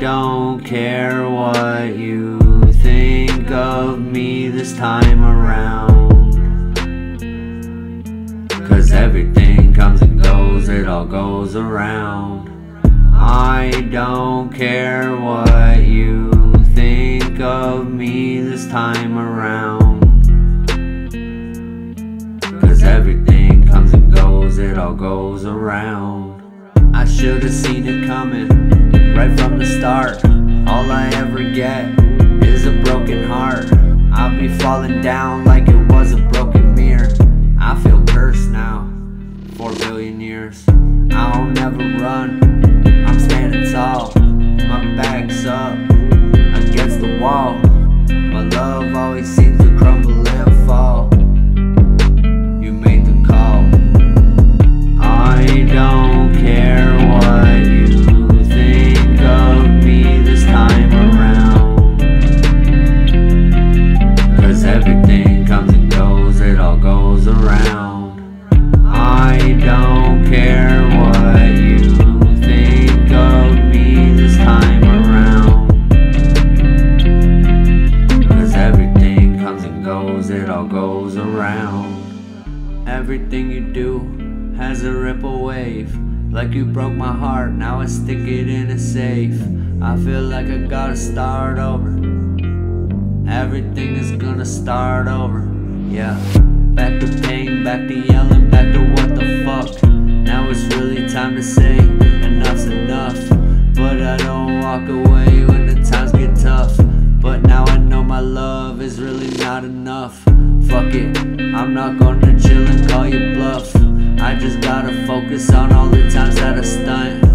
don't care what you think of me this time around. Cause everything comes and goes, it all goes around. I don't care what you think of me this time around. Right from the start. All I ever get is a broken heart. I'll be falling down like it was a broken mirror. I feel cursed now, four billion years. I'll never run, I'm standing tall. My back's up against the wall. Everything comes and goes, it all goes around. I don't care what you think of me this time around. Cause everything comes and goes, it all goes around. Everything you do has a ripple wave. Like you broke my heart, now I stick it in a safe. I feel like I gotta start over. Everything is gonna start over. Yeah. Back to pain, back to yelling, back to what the fuck. Now it's really time to say enough's enough. But I don't walk away when the times get tough. But now I know my love is really not enough. Fuck it, I'm not gonna chill and call you bluff. I just gotta focus on all the times that I stunt.